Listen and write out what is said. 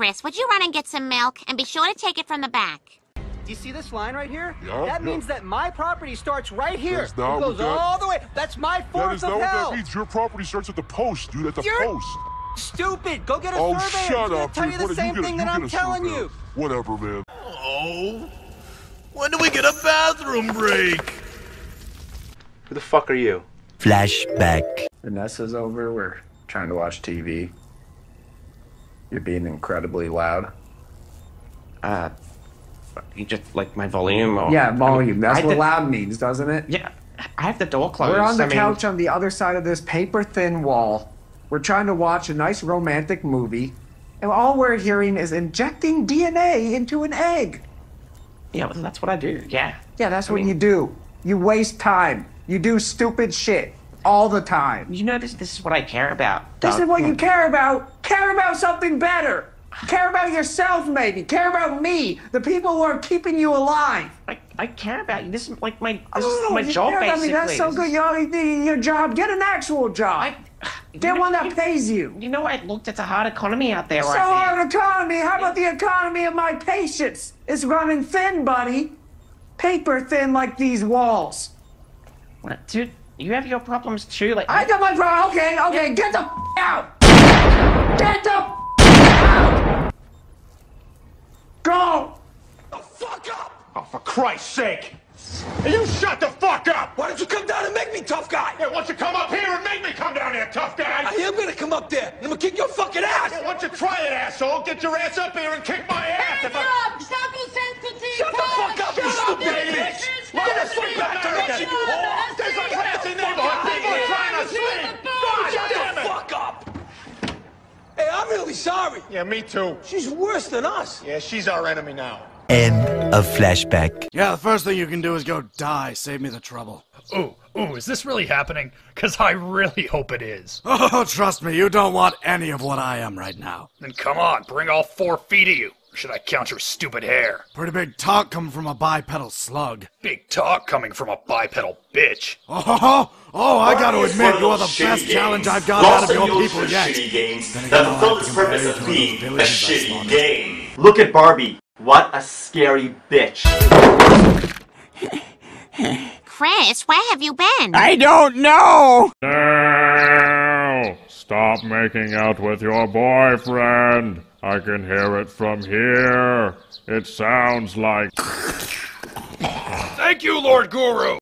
Chris, would you run and get some milk? And be sure to take it from the back. Do you see this line right here? Yeah, that yeah. means that my property starts right here. That's not it goes that- all the way. That's my That fourth is of not what hell. that means. Your property starts at the post, dude. At the You're post. Stupid. Go get a Oh, survey. shut It's gonna up, tell dude. you the What- same get a- thing you that I'm telling survey. you. Whatever, man. Oh. When do we get a bathroom break? Who the fuck are you? Flashback. Vanessa's over. We're trying to watch TV. You're being incredibly loud. Uh, you just like my volume? Or, Yeah, volume. That's I what did- loud means, doesn't it? Yeah, I have the door closed. We're on the I mean, couch on the other side of this paper thin wall. We're trying to watch a nice romantic movie, and all we're hearing is injecting DNA into an egg. Yeah, well, that's what I do. Yeah. Yeah, that's I what mean- you do. You waste time. You do stupid shit all the time. You know this. This is what I care about. This is what you care about. Care about something better. Care about yourself, maybe. Care about me, the people who are keeping you alive. I, I care about you. This is like my this Oh, is my you job care about me. That's so good. You need your job. Get an actual job. I, Get one that pays you. You know, I looked. It's a hard economy out there So right now. hard economy. How about the economy of my patience? It's running thin, buddy. Paper thin like these walls. What, Dude, you have your problems too. Like I got my problem. Okay, okay, get the f- out. Get the f- out. Go. Fuck up! Oh, for Christ's sake! Hey, You shut the fuck up! Why don't you come down and make me tough guy? Yeah, why don't you come up here and make me come down here, tough guy? I am gonna come up there and I'm gonna kick your fucking ass! Yeah, why don't you try it, asshole? Get your ass up here and kick my ass! If I... Shut the fuck up, you stupid bitch! What Get the the fuck fuck back back to to you! There's a classy neighborhood people trying to sleep! God Shut damn the it! fuck up! Hey, I'm really sorry. Yeah, me too. She's worse than us. Yeah, she's our enemy now. End of flashback. Yeah, the first thing you can do is go die. Save me the trouble. Ooh, ooh, is this really happening? Cause I really hope it is. Oh, trust me, you don't want any of what I am right now. Then come on, bring all four feet of you. Or should I count your stupid hair? Pretty big talk coming from a bipedal slug. Big talk coming from a bipedal bitch. Oh, oh, I gotta admit, you are the best challenge I've got out of your people yet. Shitty games Then that again, I'll fulfill have its purpose of being a shitty game. Look at Barbie. What a scary bitch. Chris, where have you been? I don't know. Stop making out with your boyfriend. I can hear it from here. It sounds like. Thank you, Lord Guru!